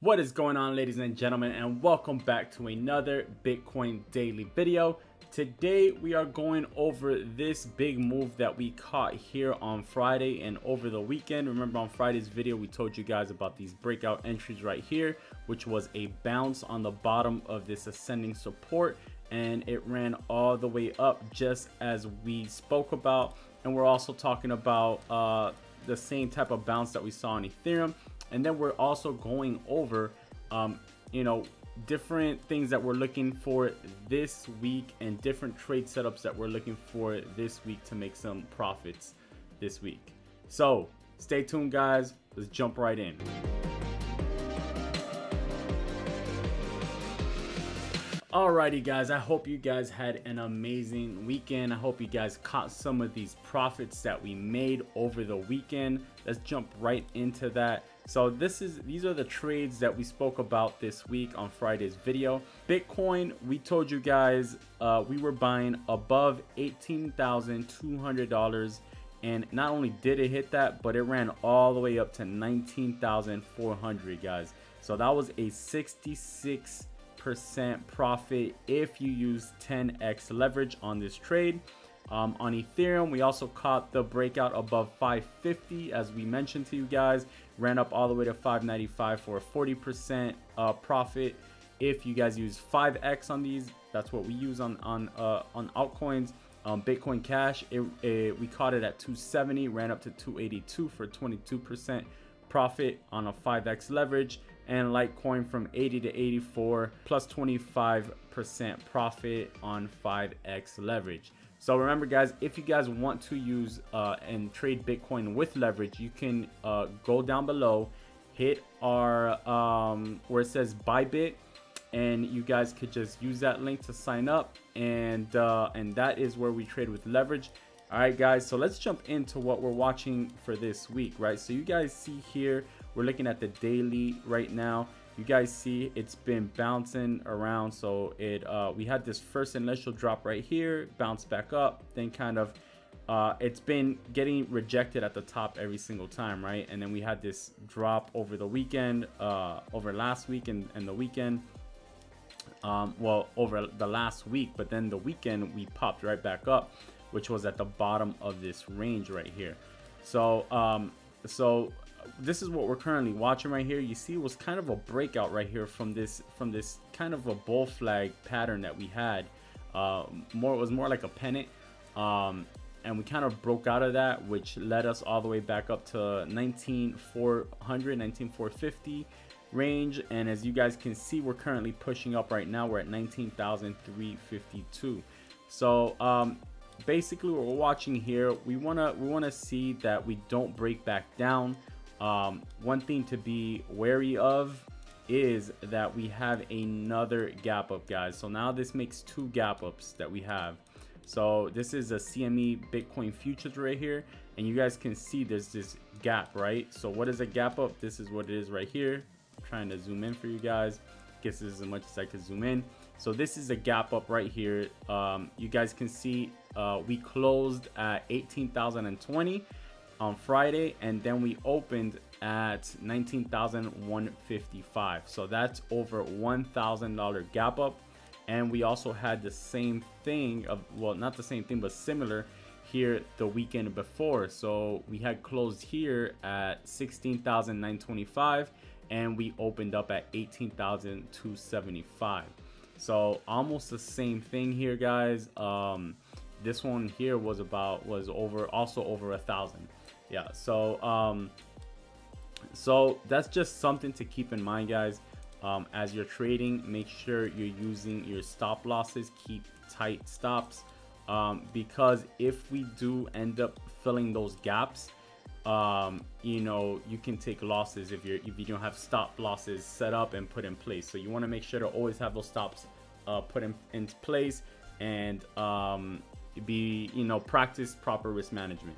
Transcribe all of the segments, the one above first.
What is going on ladies and gentlemen and welcome back to another Bitcoin daily video. Today we are going over this big move that we caught here on Friday and over the weekend. Remember on Friday's video we told you guys about these breakout entries right here which was a bounce on the bottom of this ascending support and it ran all the way up just as we spoke about and we're also talking about uh, the same type of bounce that we saw on Ethereum and then we're also going over um, you know different things that we're looking for this week and different trade setups that we're looking for this week to make some profits this week so stay tuned guys let's jump right in Alrighty guys, I hope you guys had an amazing weekend. I hope you guys caught some of these profits that we made over the weekend. Let's jump right into that. So this is these are the trades that we spoke about this week on Friday's video. Bitcoin, we told you guys uh, we were buying above $18,200 and not only did it hit that, but it ran all the way up to 19,400 guys. So that was a 66 percent profit if you use 10x leverage on this trade. Um, on Ethereum, we also caught the breakout above 550 as we mentioned to you guys. Ran up all the way to 595 for a 40% uh, profit. If you guys use 5x on these, that's what we use on on uh, on altcoins. Um, Bitcoin Cash, it, it, we caught it at 270, ran up to 282 for 22% profit on a 5x leverage and Litecoin from 80 to 84 plus 25% profit on 5x leverage. So remember guys, if you guys want to use uh, and trade Bitcoin with leverage, you can uh, go down below, hit our um, where it says Bybit, and you guys could just use that link to sign up, and uh, and that is where we trade with leverage. All right, guys. So let's jump into what we're watching for this week, right? So you guys see here, we're looking at the daily right now you guys see it's been bouncing around so it uh, we had this first initial drop right here bounce back up then kind of uh, it's been getting rejected at the top every single time right and then we had this drop over the weekend uh, over last week and, and the weekend um, well over the last week but then the weekend we popped right back up which was at the bottom of this range right here so um, so this is what we're currently watching right here. You see it was kind of a breakout right here from this from this kind of a bull flag pattern that we had. Uh, more it was more like a pennant. Um, and we kind of broke out of that, which led us all the way back up to 19400, 19450 range. And as you guys can see, we're currently pushing up right now. We're at 19,352. So um, basically what we're watching here, we wanna we wanna see that we don't break back down. Um, one thing to be wary of is that we have another gap up guys. So now this makes two gap ups that we have. So this is a CME Bitcoin futures right here and you guys can see there's this gap right? So what is a gap up? This is what it is right here. I'm trying to zoom in for you guys. Guess this is as much as I can zoom in so this is a gap up right here. Um, you guys can see uh, we closed at 18,020 on Friday and then we opened at 19,155 so that's over $1,000 gap up. And we also had the same thing of well not the same thing but similar here the weekend before. So we had closed here at 16,925 and we opened up at 18,275 so almost the same thing here guys. Um this one here was about was over also over a thousand. Yeah so um so that's just something to keep in mind guys. Um, as you're trading make sure you're using your stop losses. Keep tight stops. Um, because if we do end up filling those gaps um, you know you can take losses if you're if you don't have stop losses set up and put in place. So you want to make sure to always have those stops uh, put in, in place and um, be you know practice proper risk management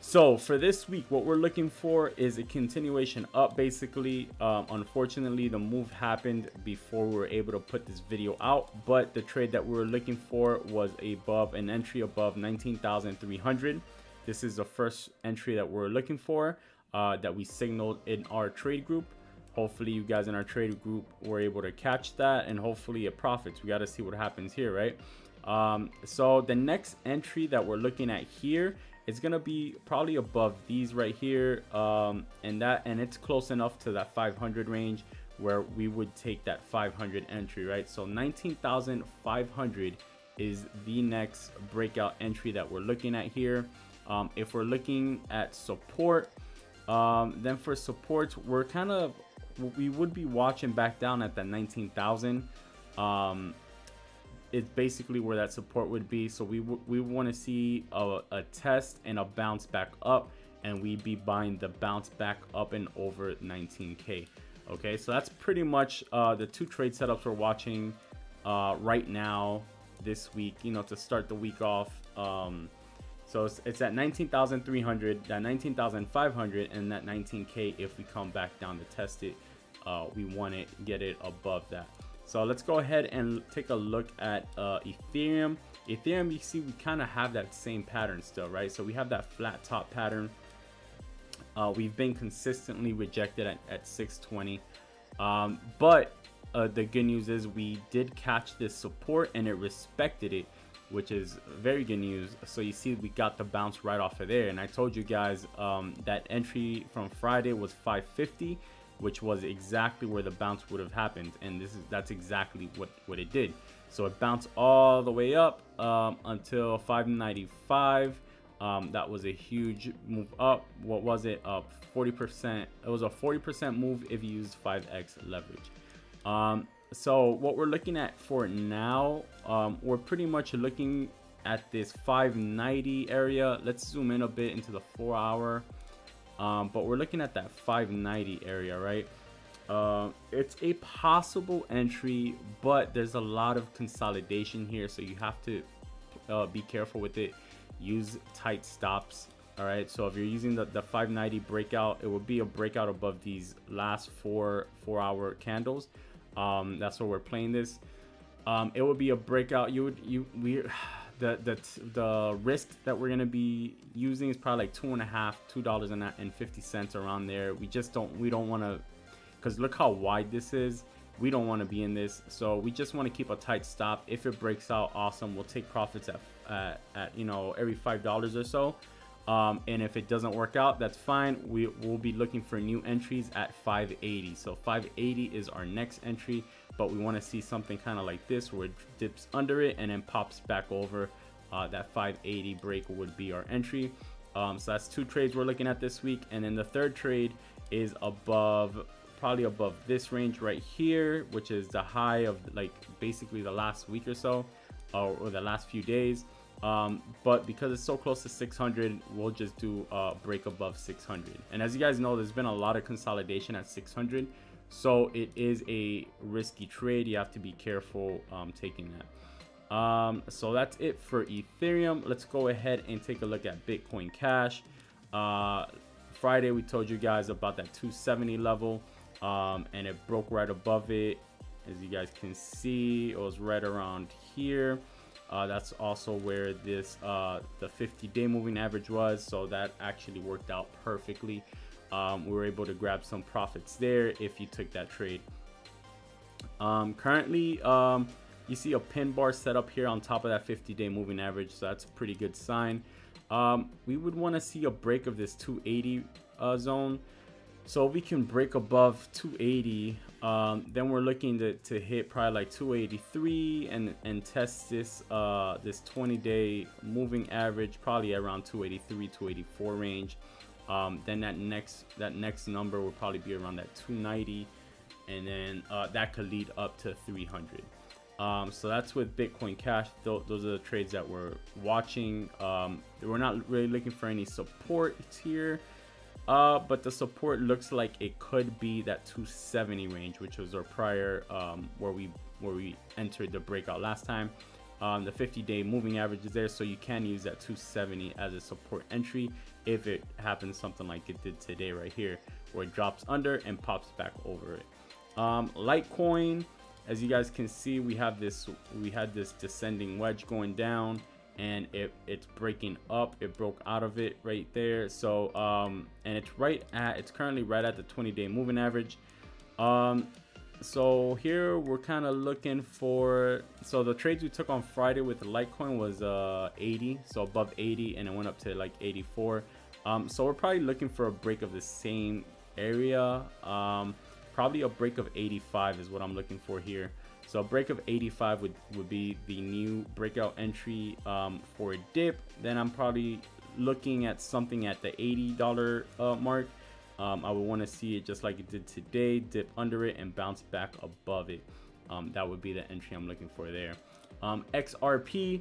so for this week, what we're looking for is a continuation up basically. Um, unfortunately, the move happened before we were able to put this video out, but the trade that we were looking for was above an entry above 19,300. This is the first entry that we're looking for uh, that we signaled in our trade group. Hopefully you guys in our trade group were able to catch that and hopefully it profits. We got to see what happens here right? Um, so the next entry that we're looking at here is gonna be probably above these right here um, and that and it's close enough to that 500 range where we would take that 500 entry right? So 19,500 is the next breakout entry that we're looking at here. Um, if we're looking at support um, then for support we're kind of we would be watching back down at that 19,000 um, it's basically where that support would be. So we we want to see a, a test and a bounce back up, and we'd be buying the bounce back up and over 19k. Okay, so that's pretty much uh, the two trade setups we're watching uh, right now this week. You know, to start the week off. Um, so it's, it's at 19,300, that 19,500, and that 19k. If we come back down to test it, uh, we want to get it above that. So let's go ahead and take a look at uh, Ethereum. Ethereum, you see we kind of have that same pattern still, right? So we have that flat top pattern. Uh, we've been consistently rejected at, at 620. Um, but uh, the good news is we did catch this support and it respected it, which is very good news. So you see we got the bounce right off of there. And I told you guys um, that entry from Friday was 550 which was exactly where the bounce would have happened and this is that's exactly what what it did. So it bounced all the way up um, until 595 um, that was a huge move up. What was it? Up 40 percent it was a 40 percent move if you use 5x leverage. Um, so what we're looking at for now um, we're pretty much looking at this 590 area. Let's zoom in a bit into the four hour um, but we're looking at that 590 area, right? Uh, it's a possible entry, but there's a lot of consolidation here, so you have to uh, be careful with it. Use tight stops. All right, so if you're using the, the 590 breakout, it will be a breakout above these last four four hour candles. Um, that's where we're playing this. Um, it would be a breakout. You would you we the the the risk that we're gonna be using is probably like two and a half, two dollars and fifty cents around there. We just don't we don't want to, cause look how wide this is. We don't want to be in this, so we just want to keep a tight stop. If it breaks out, awesome. We'll take profits at at, at you know every five dollars or so. Um, and if it doesn't work out, that's fine. We will be looking for new entries at 580. So 580 is our next entry but we want to see something kind of like this where it dips under it and then pops back over uh, that 580 break would be our entry um, so that's two trades we're looking at this week and then the third trade is above probably above this range right here which is the high of like basically the last week or so or, or the last few days um, but because it's so close to 600 we'll just do a break above 600 and as you guys know there's been a lot of consolidation at 600 so it is a risky trade. You have to be careful um, taking that. Um, so that's it for Ethereum. Let's go ahead and take a look at Bitcoin Cash. Uh, Friday, we told you guys about that 270 level, um, and it broke right above it. As you guys can see, it was right around here. Uh, that's also where this uh, the 50 day moving average was so that actually worked out perfectly um, we were able to grab some profits there if you took that trade. Um, currently, um, you see a pin bar set up here on top of that 50 day moving average, so that's a pretty good sign. Um, we would want to see a break of this 280 uh, zone. So we can break above 280, um, then we're looking to, to hit probably like 283 and, and test this uh, this 20 day moving average probably around 283, 284 range. Um, then that next that next number will probably be around that 290, and then uh, that could lead up to 300. Um, so that's with Bitcoin Cash. Th those are the trades that we're watching. Um, we're not really looking for any support here, uh, but the support looks like it could be that 270 range, which was our prior um, where we where we entered the breakout last time. Um, the 50 day moving average is there, so you can use that 270 as a support entry if it happens something like it did today right here where it drops under and pops back over it um, litecoin as you guys can see we have this we had this descending wedge going down and it it's breaking up. It broke out of it right there. So um and it's right at it's currently right at the 20 day moving average. Um, so here we're kind of looking for so the trades we took on friday with litecoin was uh 80 so above 80 and it went up to like 84 um so we're probably looking for a break of the same area. Um probably a break of 85 is what i'm looking for here so a break of 85 would would be the new breakout entry um for a dip then i'm probably looking at something at the 80 dollar uh, mark um, I would want to see it just like it did today, dip under it and bounce back above it. Um, that would be the entry I'm looking for there. Um, XRP,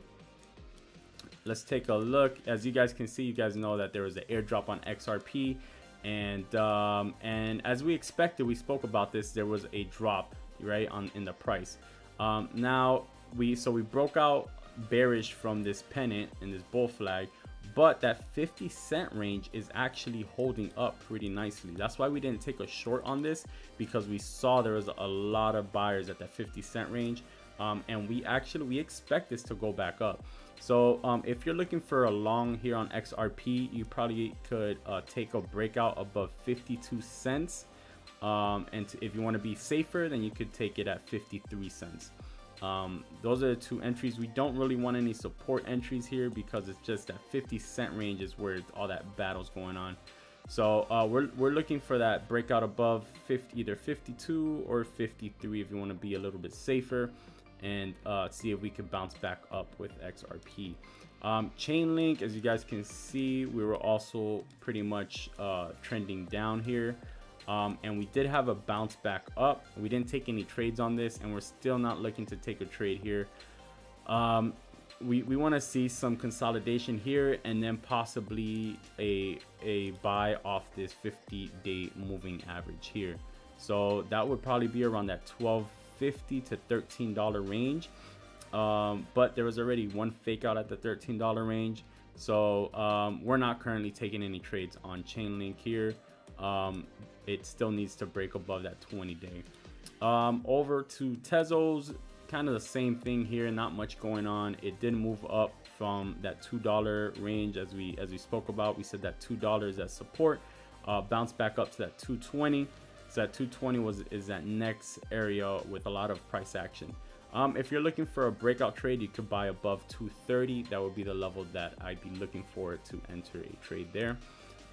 let's take a look. As you guys can see, you guys know that there was an airdrop on XRP. And um, and as we expected, we spoke about this, there was a drop, right, on in the price. Um, now, we so we broke out bearish from this pennant and this bull flag but that 50 cent range is actually holding up pretty nicely. That's why we didn't take a short on this because we saw there was a lot of buyers at that 50 cent range um, and we actually we expect this to go back up. So um, if you're looking for a long here on xrp you probably could uh, take a breakout above 52 cents um, and if you want to be safer then you could take it at 53 cents um, those are the two entries. We don't really want any support entries here because it's just that 50 cent range is where all that battle's going on. So uh, we're, we're looking for that breakout above 50, either 52 or 53 if you want to be a little bit safer and uh, see if we can bounce back up with XRP. Um, Chainlink, as you guys can see, we were also pretty much uh, trending down here. Um, and we did have a bounce back up. We didn't take any trades on this, and we're still not looking to take a trade here. Um, we, we want to see some consolidation here and then possibly a, a buy off this 50 day moving average here. So that would probably be around that 12.50 to $13 range. Um, but there was already one fake out at the $13 range. So um, we're not currently taking any trades on Chainlink here. Um, it still needs to break above that 20 day. Um, over to Tezos, kind of the same thing here. Not much going on. It did move up from that two dollar range as we as we spoke about. We said that two dollars as support, uh, bounced back up to that 220. So that 220 was is that next area with a lot of price action. Um, if you're looking for a breakout trade, you could buy above 230. That would be the level that I'd be looking for to enter a trade there.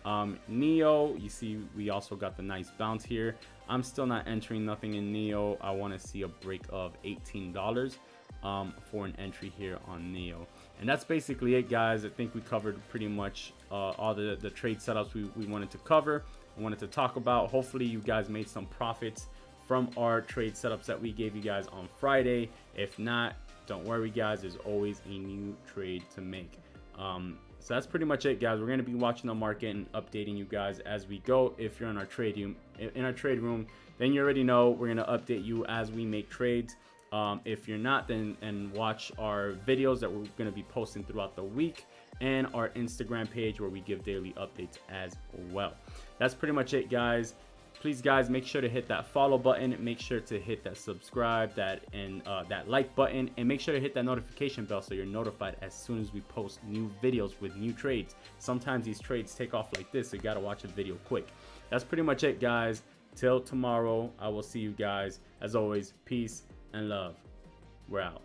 Um, Neo, you see we also got the nice bounce here. I'm still not entering nothing in Neo. I want to see a break of $18 um, for an entry here on Neo. And that's basically it, guys. I think we covered pretty much uh, all the, the trade setups we, we wanted to cover. I wanted to talk about. Hopefully you guys made some profits from our trade setups that we gave you guys on Friday. If not, don't worry, guys. There's always a new trade to make. Um, so that's pretty much it, guys. We're going to be watching the market and updating you guys as we go. If you're in our trade room, in our trade room, then you already know we're going to update you as we make trades. Um, if you're not, then and watch our videos that we're going to be posting throughout the week and our Instagram page where we give daily updates as well. That's pretty much it, guys please guys make sure to hit that follow button. Make sure to hit that subscribe that and uh, that like button. And make sure to hit that notification bell so you're notified as soon as we post new videos with new trades. Sometimes these trades take off like this so you gotta watch the video quick. That's pretty much it guys. Till tomorrow i will see you guys. As always peace and love. We're out